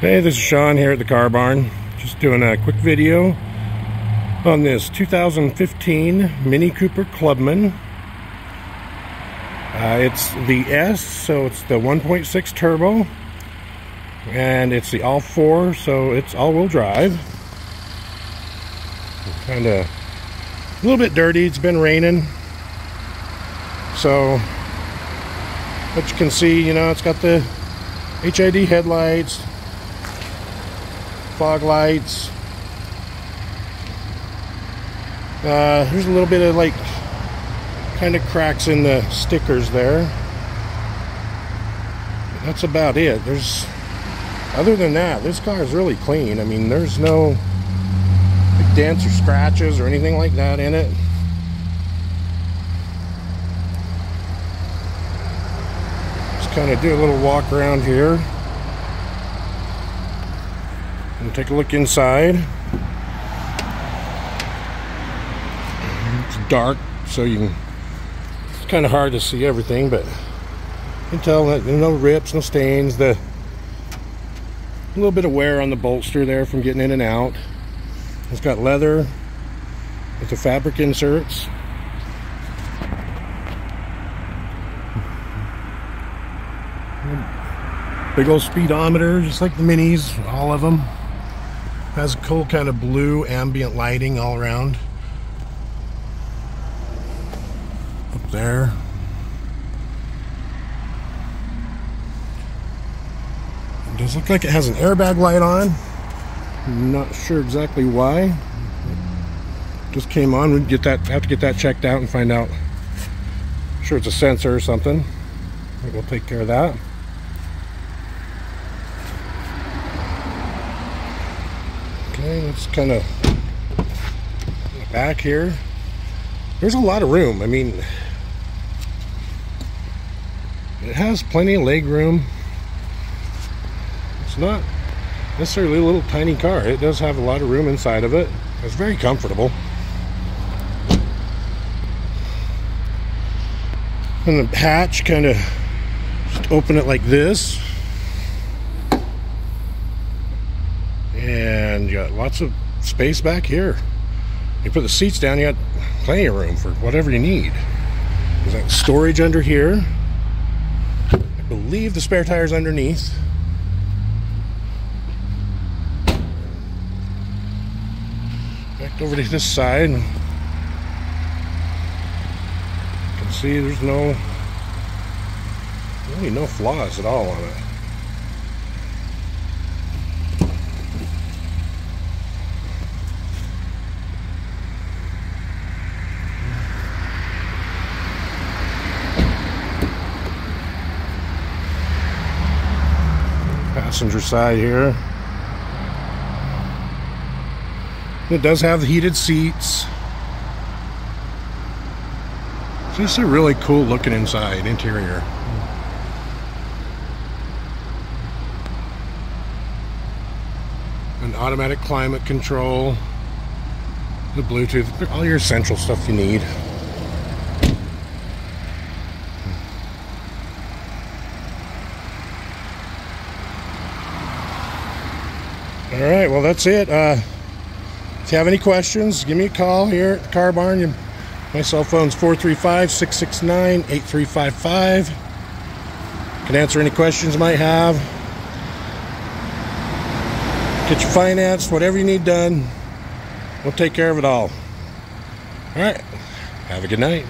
Hey, this is Shawn here at the Car Barn. Just doing a quick video on this 2015 Mini Cooper Clubman. Uh, it's the S, so it's the 1.6 turbo. And it's the all four, so it's all-wheel drive. Kind of a little bit dirty. It's been raining. So, but you can see, you know, it's got the HID headlights, fog lights. Uh, there's a little bit of like kind of cracks in the stickers there. That's about it. There's other than that, this car is really clean. I mean, there's no like, dents or scratches or anything like that in it. Just kind of do a little walk around here. And take a look inside. It's dark, so you can. It's kind of hard to see everything, but you can tell that no rips, no stains. The a little bit of wear on the bolster there from getting in and out. It's got leather with the fabric inserts. Big old speedometer, just like the minis, all of them. Has a cool kind of blue ambient lighting all around. Up there. It does look like it has an airbag light on. I'm not sure exactly why. Just came on. We'd get that have to get that checked out and find out. I'm sure it's a sensor or something. We'll take care of that. Okay, let's kind of back here. There's a lot of room. I mean, it has plenty of leg room. It's not necessarily a little tiny car. It does have a lot of room inside of it. It's very comfortable. And the hatch kind of open it like this. And you got lots of space back here. You put the seats down, you got plenty of room for whatever you need. There's that storage under here. I believe the spare tire's underneath. Back over to this side. You can see there's no really no flaws at all on it. Passenger side here. It does have the heated seats. It's just a really cool looking inside interior. An automatic climate control, the Bluetooth, all your essential stuff you need. All right, well, that's it. Uh, if you have any questions, give me a call here at the Car Barn. My cell phone's 435 669 8355. Can answer any questions you might have. Get your finance, whatever you need done. We'll take care of it all. All right. Have a good night.